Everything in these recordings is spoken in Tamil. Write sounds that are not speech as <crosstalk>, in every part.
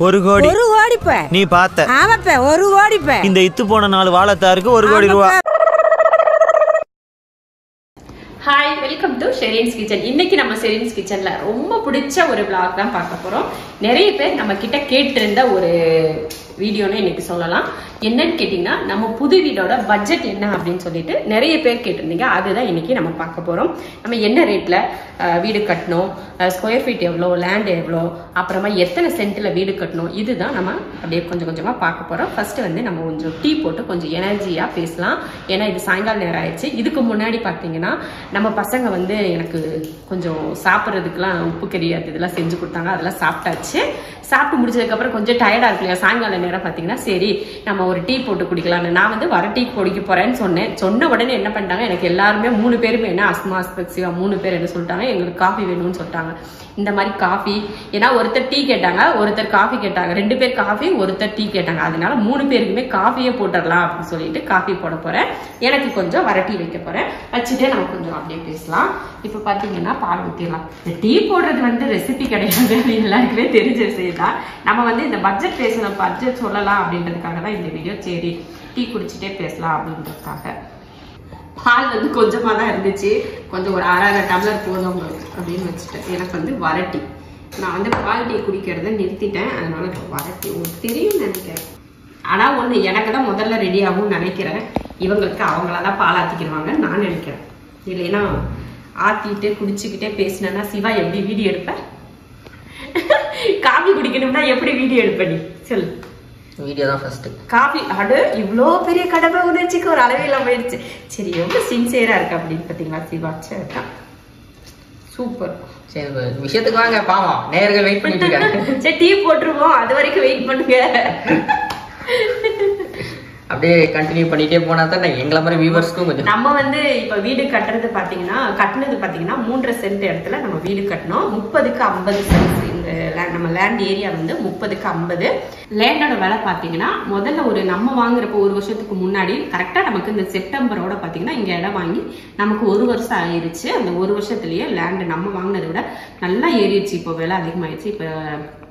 ஒரு கோடி. ஒரு கோடிப்ப. நீ பார்த்த. ஆமாப்ப ஒரு கோடிப்ப. இந்த இத்து போன நாலு வாழத்தாருக்கு ஒரு கோடி ரூபா. Hi welcome to Shereen's kitchen இன்னைக்கு நம்ம ஷெரீன்ஸ் கிச்சன்ல ரொம்ப பிடிச்ச ஒரு vlog தான் பார்க்க போறோம். நிறைய பேர் நம்ம கிட்ட கேட்டிருந்த ஒரு வீடியோன்னு இன்னைக்கு சொல்லலாம். என்னன்னு கேட்டிங்கன்னா நம்ம புது வீடோட பட்ஜெட் என்ன அப்படின்னு சொல்லிட்டு நிறைய பேர் கேட்டிருந்தீங்க. அதுதான் இன்னைக்கு நம்ம பார்க்க போறோம். நம்ம என்ன ரேட்ல வீடு கட்டணும்? ஸ்கொயர் ஃபீட் எவ்வளோ? லேண்ட் எவ்வளோ? அப்புறமா எத்தனை சென்ட்ல வீடு கட்டணும்? இதுதான் நம்ம அப்படியே கொஞ்சம் கொஞ்சமா பார்க்க போறோம். ஃபர்ஸ்ட் வந்து நம்ம கொஞ்சம் டீ போட்டு கொஞ்சம் எனர்ஜியா பேசலாம். ஏன்னா இது சாயங்கால நேரம் ஆயிடுச்சு. இதுக்கு முன்னாடி பார்த்தீங்கன்னா நம்ம பசங்க வந்து எனக்கு கொஞ்சம் சாப்பிட்றதுக்குலாம் உப்பு கறி அது இதெல்லாம் செஞ்சு கொடுத்தாங்க. அதெல்லாம் சாப்பிட்டாச்சு. சாப்பிட்டு முடிச்சதுக்கப்புறம் கொஞ்சம் டயர்டாக இருக்கு இல்லையா? சாயங்காலம் நேரம் பார்த்தீங்கன்னா சரி நம்ம ஒரு டீ போட்டு குடிக்கலாம்னு. நான் வந்து வர டீ குடிக்க போறேன்னு சொன்னேன். சொன்ன உடனே என்ன பண்ணிட்டாங்க எனக்கு எல்லாருமே மூணு பேருமே என்ன அஸ்மா அஸ்பெக்சிவா மூணு பேர் என்ன சொல்லிட்டாங்க எங்களுக்கு காஃபி வேணும்னு சொல்லிட்டாங்க. இந்த மாதிரி காஃபி ஏன்னா ஒருத்தர் டீ கேட்டாங்க ஒருத்தர் காஃபி கேட்டாங்க. ரெண்டு பேர் காஃபி ஒருத்தர் டீ கேட்டாங்க. அதனால மூணு பேருக்குமே காஃபியே போட்டுடலாம் அப்படின்னு சொல்லிட்டு காஃபி போட போறேன். எனக்கு கொஞ்சம் வர டீ வைக்க போறேன். வச்சுட்டே நம்ம கொஞ்சம் அப்படியே பேசலாம். இப்போ பார்த்தீங்கன்னா பால் ஊற்றிடலாம் இந்த டீ போடுறது வந்து ரெசிபி கிடையாது அப்படின்னு எல்லாருக்குமே தெரிஞ்ச விஷயம் தான் நம்ம வந்து இந்த பட்ஜெட் பேசணும். பட்ஜெட் சொல்லலாம் அப்படின்றதுக்காக தான் இந்த வீடியோ சரி டீ குடிச்சிட்டே பேசலாம் அப்படின்றதுக்காக. பால் வந்து கொஞ்சமாக தான் இருந்துச்சு. கொஞ்சம் ஒரு அரை அரை டம்ளர் போதும் உங்களுக்கு அப்படின்னு வச்சுட்டேன். எனக்கு வந்து வரட்டி. நான் வந்து பால் டீ குடிக்கிறத நிறுத்திட்டேன். அதனால இப்ப வரட்டி. உங்களுக்கு தெரியும் நினைக்கிறேன். ஆனால் ஒன்று எனக்கு தான் முதல்ல ரெடி ஆகும்னு நினைக்கிறேன். இவங்களுக்கு அவங்கள தான் பால் ஆத்திக்கிடுவாங்க நான் நினைக்கிறேன். இல்லைன்னா ஆத்திட்டு குடிச்சுக்கிட்டே பேசினேன்னா சிவா எப்படி வீடியோ எடுப்பேன் காபி குடிக்கணும்னா எப்படி வீடியோ எடுப்பேன் நீ? சொல்லு. வீடியோ தான் ஃபர்ஸ்ட் காபி அடு இவ்வளோ பெரிய கடமை உணர்ச்சிக்கு ஒரு அளவே இல்லாம போயிடுச்சு. சரி எவ்வளவு சின்சியரா இருக்கு அப்படின்னு பாத்தீங்களா சிவா சரிதான் சூப்பர் சரி விஷயத்துக்கு வாங்க பாவம். நேர்கள் வெயிட் பண்ணிட்டு இருக்காங்க. <laughs> சரி டீ போட்டுருவோம். அது வரைக்கும் வெயிட் பண்ணுங்க. <laughs> அப்படியே கண்டினியூ பண்ணிட்டே போனா தான் எங்களை மாதிரி வியூவர்ஸ்க்கும் கொஞ்சம் நம்ம வந்து இப்ப வீடு கட்டுறது பாத்தீங்கன்னா கட்டினது பாத்தீங்கன்னா மூன்றரை சென்ட் இடத்துல நம்ம வீடு கட்டினோம். முப்பதுக்கு ஐம்பது சென்ட் இந்த நம்ம லேண்ட் ஏரியா வந்து முப்பதுக்கு ஐம்பது. லேண்டோட விலை பாத்தீங்கன்னா முதல்ல ஒரு நம்ம வாங்குறப்போ ஒரு வருஷத்துக்கு முன்னாடி கரெக்டா நமக்கு இந்த செப்டம்பரோட பாத்தீங்கன்னா இங்க இடம் வாங்கி நமக்கு ஒரு வருஷம் ஆயிருச்சு. அந்த ஒரு வருஷத்துலயே லேண்ட் நம்ம வாங்கினதை விட நல்லா ஏறிடுச்சு. இப்போ விலை அதிகமாயிடுச்சு இப்போ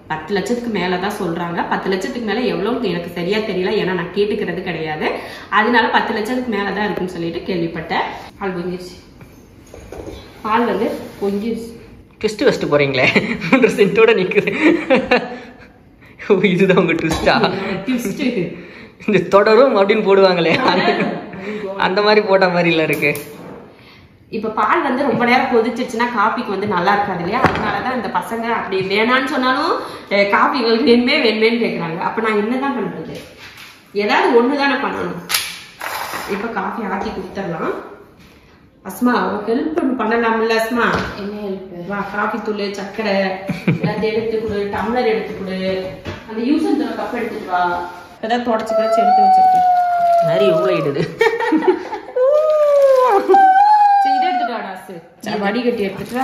பத்து லட்சத்துக்கு மேல தான் சொல்றாங்க. பத்து லட்சத்துக்கு மேல எவ்வளவு எனக்கு சரியா தெரியல. ஏன்னா நான் கேட்டுக்கிறது கிடையாது. அதனால பத்து லட்சத்துக்கு மேல தான் இருக்குன்னு சொல்லிட்டு கேள்விப்பட்டேன். பால் பொங்கிருச்சு. பால் வந்து பொங்கிருச்சு. ட்விஸ்ட் வச்சுட்டு போறீங்களே? மூன்று சென்ட்டோட நிக்குது. ஓ, இதுதான் உங்க ட்விஸ்டா. இந்த தொடரும் அப்படின்னு போடுவாங்களே. அந்த- அந்த மாதிரி போட்ட மாதிரி இல்ல இருக்கு. இப்ப பால் வந்து ரொம்ப நேரம் கொதிச்சிருச்சுன்னா காபிக்கு வந்து நல்லா இருக்காது இல்லையா? அதனாலதான் இந்த பசங்க அப்படி வேணான்னு சொன்னாலும் காபி எங்களுக்கு வேணுமே வேணுமேன்னு கேக்குறாங்க. அப்ப நான் என்னதான் பண்றது? ஏதாவது ஒண்ணுதானே பண்ணணும். இப்ப காஃபி ஆத்தி கொடுத்துடலாம். அஸ்மா ஹெல்ப் பண்ணலாம்ல அஸ்மா? என்ன ஹெல்ப் வா காஃபி தூள் சக்கரை எல்லாத்தையும் எடுத்து கொடு டம்ளர் எடுத்து கொடு. அந்த யூஸ் கப் எடுத்துட்டு வா. ஏதாவது தொடச்சு கிடச்சி எடுத்து வச்சிருக்கேன். நிறைய ஊழையிடுது சரி இதை எடுத்துட்டு வாடா சரி சரி, வடிகட்டி எடுத்துட்டு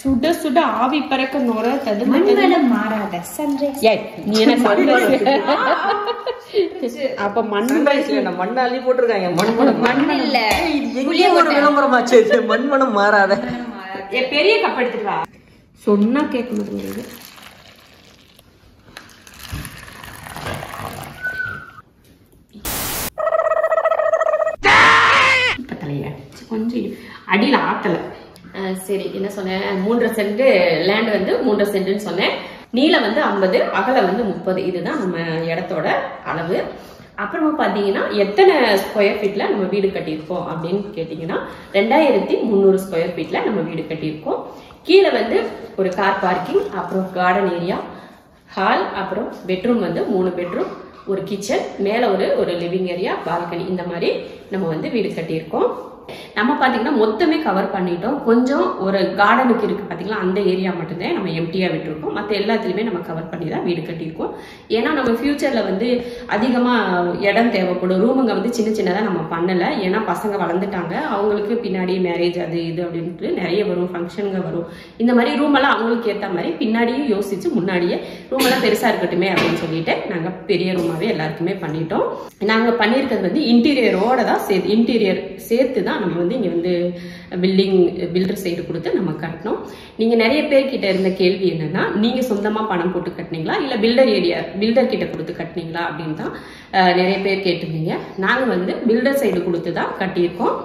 சுட சுட ஆவி பறக்க நுர ததும மண்வளம் மாறாத சன்ரைஸ் நீ என்ன சொல்ற அப்ப மண் மண்ணை அள்ளி போட்டிருக்காங்க. மண்மணம் மண் இல்ல. எங்கேயோ ஒரு. மண்மணம் மாறாத. ஏ, பெரிய கப் எடுத்துட்டு வா. சொன்னா கேட்க கொஞ்சம் அடியில் ஆத்தல சரி என்ன சொன்னேன்? மூன்றரை சென்ட் லேண்ட் வந்து மூன்றரை சென்ட்னு சொன்னேன். நீளம் வந்து ஐம்பது அகலம் வந்து முப்பது. இதுதான் நம்ம இடத்தோட அளவு. அப்புறமா பார்த்தீங்கன்னா எத்தனை ஸ்கொயர் ஃபீட்ல நம்ம வீடு கட்டியிருக்கோம் அப்படின்னு கேட்டிங்கன்னா ரெண்டாயிரத்தி முந்நூறு ஸ்கொயர் ஃபீட்ல நம்ம வீடு கட்டியிருக்கோம். கீழே வந்து ஒரு கார் பார்க்கிங் அப்புறம் கார்டன் ஏரியா ஹால் அப்புறம் பெட்ரூம் வந்து மூணு பெட்ரூம் ஒரு கிச்சன் மேலே ஒரு ஒரு லிவிங் ஏரியா பால்கனி இந்த மாதிரி நம்ம வந்து வீடு கட்டியிருக்கோம். நம்ம பார்த்தீங்கன்னா மொத்தமே கவர் பண்ணிட்டோம். கொஞ்சம் ஒரு கார்டனுக்கு இருக்கு பார்த்தீங்களா அந்த ஏரியா மட்டும்தான் நம்ம எம்டியாக விட்டுருக்கோம். மற்ற எல்லாத்துலேயுமே நம்ம கவர் பண்ணி தான் வீடு கட்டியிருக்கோம். ஏன்னா நம்ம ஃபியூச்சரில் வந்து அதிகமாக இடம் தேவைப்படும். ரூமுங்க வந்து சின்ன சின்னதாக நம்ம பண்ணலை. ஏன்னா பசங்க வளர்ந்துட்டாங்க. அவங்களுக்கு பின்னாடி மேரேஜ் அது இது அப்படின்ட்டு நிறைய வரும் ஃபங்க்ஷனுங்க வரும். இந்த மாதிரி ரூம் எல்லாம் அவங்களுக்கு ஏற்ற மாதிரி பின்னாடியும் யோசிச்சு முன்னாடியே ரூம் எல்லாம் பெருசா இருக்கட்டுமே அப்படின்னு சொல்லிட்டு நாங்கள் பெரிய ரூமாகவே எல்லாருக்குமே பண்ணிட்டோம். நாங்கள் பண்ணியிருக்கிறது வந்து இன்டீரியரோட தான் சேர்த்து இன்டீரியர் சேர்த்து தான் தான் நம்ம வந்து இங்கே வந்து பில்டிங் பில்டர் சைடு கொடுத்து நம்ம கட்டணும். நீங்கள் நிறைய பேர் கிட்ட இருந்த கேள்வி என்னன்னா நீங்கள் சொந்தமாக பணம் போட்டு கட்டினீங்களா? இல்லை பில்டர் ஏரியா பில்டர் கிட்ட கொடுத்து கட்டினீங்களா? அப்படின்னு தான் நிறைய பேர் கேட்டிருந்தீங்க. நாங்கள் வந்து பில்டர் சைடு கொடுத்து தான் கட்டியிருக்கோம்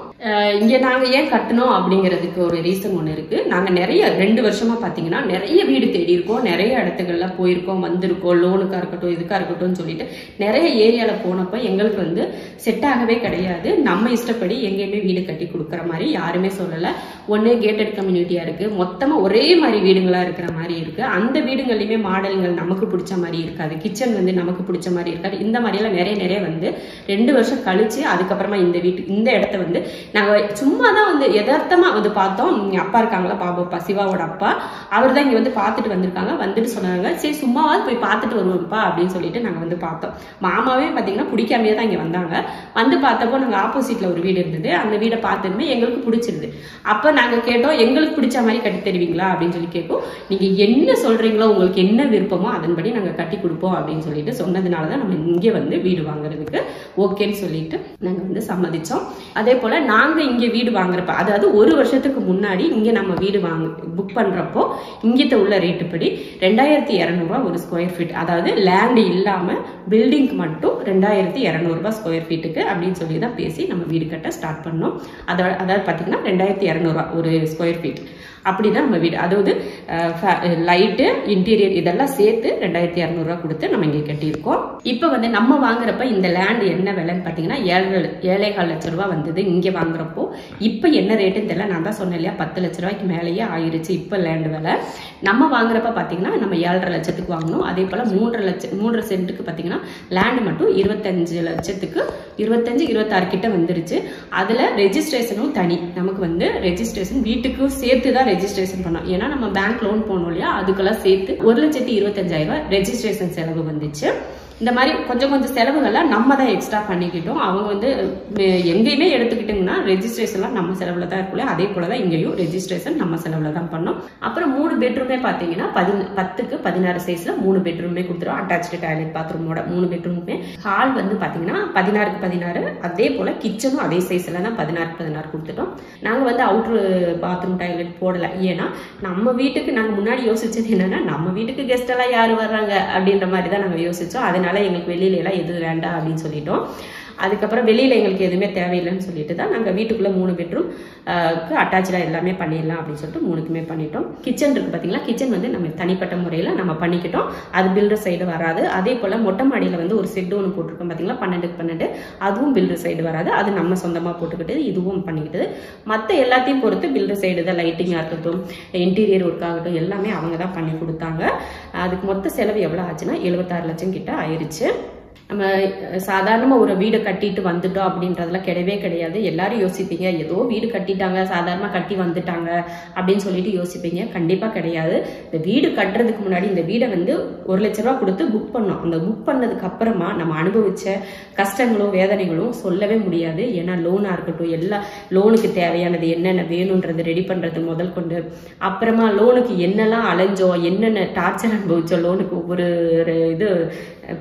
இங்கே நாங்கள் ஏன் கட்டணும் அப்படிங்கிறதுக்கு ஒரு ரீசன் ஒன்று இருக்குது நாங்கள் நிறைய ரெண்டு வருஷமாக பார்த்தீங்கன்னா நிறைய வீடு தேடி இருக்கோம் நிறைய இடத்துகள்ல போயிருக்கோம் வந்திருக்கோம். லோனுக்காக இருக்கட்டும் இதுக்காக இருக்கட்டும்னு சொல்லிட்டு நிறைய ஏரியாவில் போனப்போ எங்களுக்கு வந்து செட் ஆகவே கிடையாது. நம்ம இஷ்டப்படி எங்கேயுமே வீடு கட்டி கொடுக்குற மாதிரி யாருமே சொல்லலை. ஒன்றே கேட்டட் கம்யூனிட்டியாக இருக்குது மொத்தமாக ஒரே மாதிரி வீடுங்களாக இருக்கிற மாதிரி இருக்குது அந்த வீடுங்கள்லையுமே மாடல்கள் நமக்கு பிடிச்ச மாதிரி இருக்காது. கிச்சன் வந்து நமக்கு பிடிச்ச மாதிரி இருக்காது. இந்த மாதிரியெல்லாம் நிறைய நிறைய வந்து ரெண்டு வருஷம் கழிச்சு அதுக்கப்புறமா இந்த வீட்டு இந்த இடத்த வந்து நாங்க சும்மா தான் வந்து யதார்த்தமா வந்து பார்த்தோம். அப்பா இருக்காங்களா பாபா சிவாவோட அப்பா. அவர் தான் இங்க வந்து பார்த்துட்டு வந்திருக்காங்க. வந்துட்டு சொன்னாங்க சரி சும்மாவாவது போய் பார்த்துட்டு வருவோம்ப்பா அப்படின்னு சொல்லிட்டு நாங்க வந்து பார்த்தோம். மாமாவே பாத்தீங்கன்னா பிடிக்காமையே தான் இங்க வந்தாங்க. வந்து பார்த்தப்போ நாங்க ஆப்போசிட்ல ஒரு வீடு இருந்தது. அந்த வீடை பார்த்ததுமே எங்களுக்கு பிடிச்சிருது. அப்ப நாங்க கேட்டோம் எங்களுக்கு பிடிச்ச மாதிரி கட்டி தருவீங்களா? அப்படின்னு சொல்லி கேட்கும். நீங்க என்ன சொல்றீங்களோ உங்களுக்கு என்ன விருப்பமோ அதன்படி நாங்க கட்டி கொடுப்போம் அப்படின்னு சொல்லிட்டு சொன்னதுனால தான் நம்ம இங்கே வந்து வீடு வாங்குறதுக்கு ஓகேன்னு சொல்லிட்டு நாங்க வந்து சம்மதிச்சோம். அதே போல நாங்க இங்க வீடு வாங்குறப்ப அதாவது ஒரு வருஷத்துக்கு முன்னாடி இங்க நம்ம வீடு வாங்க புக் பண்றப்போ இங்கிட்ட உள்ள ரேட்டு படி ரெண்டாயிரத்தி இரநூறுவா ஒரு ஸ்கொயர் ஃபீட் அதாவது லேண்ட் இல்லாம பில்டிங்க்கு மட்டும் ரெண்டாயிரத்தி இரநூறுபா ஸ்கொயர் ஃபீட்டுக்கு அப்படின்னு சொல்லி தான் பேசி நம்ம வீடு கட்ட ஸ்டார்ட் பண்ணோம். அதோட அதாவது பாத்தீங்கன்னா ரெண்டாயிரத்தி இரநூறுவா ஒரு ஸ்கொயர் ஃபீட் அப்படிதான் நம்ம வீடு. அதாவது லைட்டு இன்டீரியர் இதெல்லாம் சேர்த்து ரெண்டாயிரத்தி இரநூறுவா கொடுத்து நம்ம இங்கே கட்டியிருக்கோம். இப்போ வந்து நம்ம வாங்குறப்ப இந்த லேண்ட் என்ன விலைன்னு பார்த்தீங்கன்னா ஏழு ஏழேகால் லட்ச ரூபா வந்தது இங்கே வாங்குறப்போ. இப்போ என்ன ரேட்டுன்னு தெரியல. நான் தான் சொன்னேன் இல்லையா பத்து லட்ச ரூபாய்க்கு மேலேயே ஆயிடுச்சு இப்போ லேண்ட் விலை. நம்ம வாங்குறப்ப பார்த்தீங்கன்னா நம்ம ஏழரை லட்சத்துக்கு வாங்கணும். அதே போல் மூன்றரை லட்சம் மூன்றரை சென்ட்டுக்கு பார்த்தீங்கன்னா லேண்டு மட்டும் இருபத்தஞ்சு லட்சத்துக்கு இருபத்தஞ்சு இருபத்தாறு கிட்ட வந்துருச்சு. அதில் ரெஜிஸ்ட்ரேஷனும் தனி. நமக்கு வந்து ரெஜிஸ்ட்ரேஷன் வீட்டுக்கும் சேர்த்து தான் ரெஜிஸ்ட்ரேஷன் பண்ணோம். ஏன்னா நம்ம பேங்க் லோன் போனோம் இல்லையா? அதுக்கெல்லாம் சேர்த்து ஒரு லட்சத்தி இருபத்தஞ்சாயிரம் ரூபாய் ரெஜிஸ்ட்ரேஷன் செலவு வந்துச்சு. இந்த மாதிரி கொஞ்சம் கொஞ்சம் செலவுகள்லாம் நம்ம தான் எக்ஸ்ட்ரா பண்ணிக்கிட்டோம். அவங்க வந்து எங்கேயுமே எடுத்துக்கிட்டிங்கன்னா ரெஜிஸ்ட்ரேஷன்லாம் நம்ம செலவில் தான் இருக்குல்ல அதே போல தான் இங்கேயும் ரெஜிஸ்ட்ரேஷன் நம்ம செலவில் தான் பண்ணோம். அப்புறம் மூணு பெட்ரூமே பார்த்தீங்கன்னா பதின பத்துக்கு பதினாறு சைஸில் மூணு பெட்ரூமே கொடுத்துரும் அட்டாச்சு டாய்லெட் பாத்ரூமோட மூணு பெட்ரூமுமே ஹால் வந்து பார்த்தீங்கன்னா பதினாறுக்கு பதினாறு. அதே போல் கிச்சனும் அதே சைஸில் தான் பதினாறு பதினாறு கொடுத்துட்டோம். நாங்கள் வந்து அவுட்ரு பாத்ரூம் டாய்லெட் போடலை. ஏன்னா நம்ம வீட்டுக்கு நாங்கள் முன்னாடி யோசிச்சது என்னன்னா நம்ம வீட்டுக்கு கெஸ்ட் எல்லாம் யார் வர்றாங்க அப்படின்ற மாதிரி தான் நாங்கள் யோசிச்சோம். அதனால எங்களுக்கு வெளியில எல்லாம் எதுவும் வேண்டாம் அப்படின்னு சொல்லிட்டோம். அதுக்கப்புறம் வெளியில் எங்களுக்கு எதுவுமே தேவையில்லைன்னு சொல்லிட்டு தான் நாங்கள் வீட்டுக்குள்ளே மூணு பெட்ரூம் அட்டாச்சாக எல்லாமே பண்ணிடலாம் அப்படின்னு சொல்லிட்டு மூணுக்குமே பண்ணிட்டோம். கிச்சன் இருக்கு பார்த்தீங்களா கிச்சன் வந்து நம்ம தனிப்பட்ட முறையில் நம்ம பண்ணிக்கிட்டோம். அது பில்டர் சைடு வராது. அதே போல் மொட்டை மாடியில் வந்து ஒரு செட்டு ஒன்று போட்டிருக்கோம் பார்த்தீங்களா பன்னெண்டுக்கு பன்னெண்டு. அதுவும் பில்டர் சைடு வராது. அது நம்ம சொந்தமாக போட்டுக்கிட்டு இதுவும் பண்ணிக்கிட்டது மற்ற எல்லாத்தையும் பொறுத்து பில்டர் சைடு தான் லைட்டிங்காக இருக்கட்டும் இன்டீரியர் ஒர்க் ஆகட்டும் எல்லாமே அவங்க தான் பண்ணி கொடுத்தாங்க. அதுக்கு மொத்த செலவு எவ்வளோ ஆச்சுன்னா எழுபத்தாறு லட்சம் கிட்ட ஆயிடுச்சு நம்ம சாதாரணமாக ஒரு வீடு கட்டிட்டு வந்துட்டோம் அப்படின்றதெல்லாம் கிடையவே கிடையாது. எல்லாரும் யோசிப்பீங்க ஏதோ வீடு கட்டிட்டாங்க சாதாரணமாக கட்டி வந்துட்டாங்க அப்படின்னு சொல்லிட்டு யோசிப்பீங்க. கண்டிப்பாக கிடையாது. இந்த வீடு கட்டுறதுக்கு முன்னாடி இந்த வீடை வந்து ஒரு லட்ச ரூபா கொடுத்து புக் பண்ணோம் அந்த புக் பண்ணதுக்கு அப்புறமா நம்ம அனுபவிச்ச கஷ்டங்களும் வேதனைகளும் சொல்லவே முடியாது. ஏன்னா லோனாக இருக்கட்டும் எல்லா லோனுக்கு தேவையானது என்னென்ன வேணுன்றது ரெடி பண்ணுறது முதல் கொண்டு. அப்புறமா லோனுக்கு என்னெல்லாம் அலைஞ்சோம் என்னென்ன டார்ச்சர் அனுபவிச்சோம் லோனுக்கு ஒவ்வொரு இது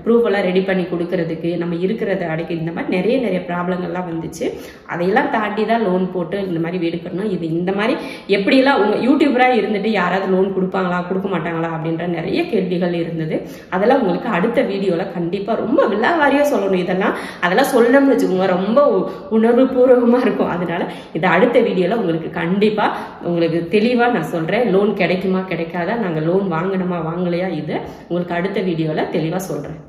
ப்ரூஃப் எல்லாம் ரெடி பண்ணி கொடுக்கறதுக்கு நம்ம இருக்கிறத அடைக்க இந்த மாதிரி நிறைய நிறைய ப்ராப்ளங்கள்லாம் வந்துச்சு. அதையெல்லாம் தாண்டி தான் லோன் போட்டு இந்த மாதிரி வீடு கட்டணும். இது இந்த மாதிரி எப்படியெல்லாம் உங்க யூடியூபராக இருந்துட்டு யாராவது லோன் கொடுப்பாங்களா கொடுக்க மாட்டாங்களா அப்படின்ற நிறைய கேள்விகள் இருந்தது. அதெல்லாம் உங்களுக்கு அடுத்த வீடியோவில் கண்டிப்பாக ரொம்ப விழாவாரியாக சொல்லணும் இதெல்லாம். அதெல்லாம் சொல்லணும்னு வச்சுக்கோங்க ரொம்ப உணர்வு பூர்வமாக இருக்கும். அதனால இது அடுத்த வீடியோவில் உங்களுக்கு கண்டிப்பாக உங்களுக்கு தெளிவாக நான் சொல்கிறேன் லோன் கிடைக்குமா கிடைக்காதா? நாங்கள் லோன் வாங்கணுமா வாங்கலையா? இது உங்களுக்கு அடுத்த வீடியோவில் தெளிவாக சொல்கிறேன்